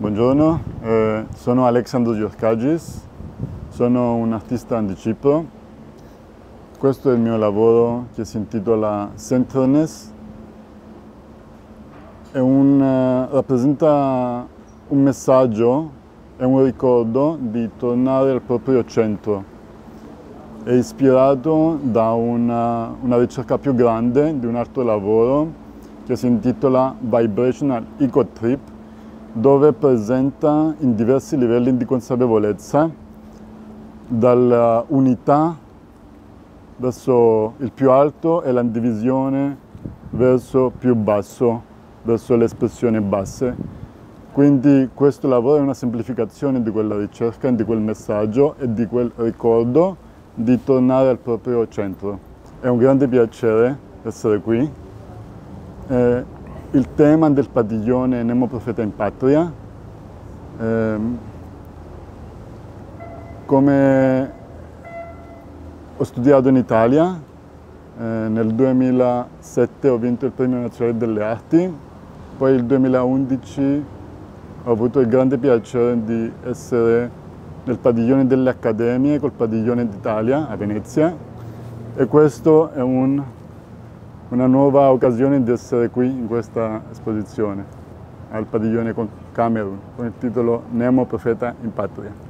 Buongiorno, eh, sono Alexandros Giorkagis, sono un artista di Cipro. Questo è il mio lavoro che si intitola Centerness. Un, eh, rappresenta un messaggio e un ricordo di tornare al proprio centro. È ispirato da una, una ricerca più grande di un altro lavoro che si intitola Vibrational Eco Trip dove presenta in diversi livelli di consapevolezza, dall'unità verso il più alto e la divisione verso più basso, verso le espressioni basse. Quindi questo lavoro è una semplificazione di quella ricerca, di quel messaggio e di quel ricordo di tornare al proprio centro. È un grande piacere essere qui. Eh, il tema del padiglione Nemo Profeta in Patria. Eh, come ho studiato in Italia, eh, nel 2007 ho vinto il Premio Nazionale delle Arti, poi nel 2011 ho avuto il grande piacere di essere nel padiglione delle Accademie col padiglione d'Italia a Venezia e questo è un una nuova occasione di essere qui in questa esposizione al padiglione Camerun con il titolo Nemo Profeta in Patria.